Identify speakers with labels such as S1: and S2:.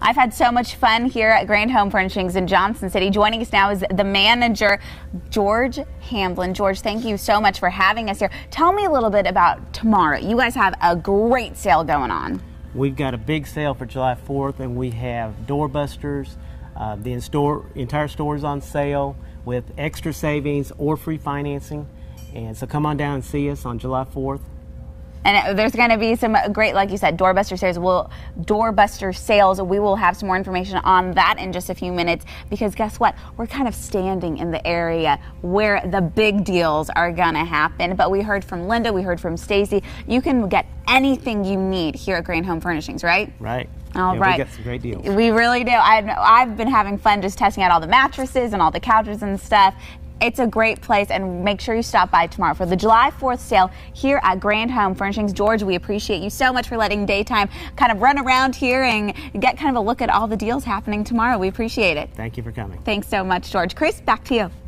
S1: I've had so much fun here at Grand Home Furnishings in Johnson City. Joining us now is the manager, George Hamblin. George, thank you so much for having us here. Tell me a little bit about tomorrow. You guys have a great sale going on.
S2: We've got a big sale for July 4th, and we have doorbusters. Uh, the store, entire store is on sale with extra savings or free financing. And so come on down and see us on July 4th.
S1: And there's going to be some great, like you said, doorbuster sales. We'll doorbuster sales. We will have some more information on that in just a few minutes because guess what? We're kind of standing in the area where the big deals are going to happen. But we heard from Linda, we heard from Stacy. You can get anything you need here at Grand Home Furnishings, right?
S2: Right.
S1: All
S2: yeah,
S1: right.
S2: We got some great deals.
S1: We really do. I've, I've been having fun just testing out all the mattresses and all the couches and stuff. It's a great place, and make sure you stop by tomorrow for the July 4th sale here at Grand Home Furnishings. George, we appreciate you so much for letting Daytime kind of run around here and get kind of a look at all the deals happening tomorrow. We appreciate it.
S2: Thank you for coming.
S1: Thanks so much, George. Chris, back to you.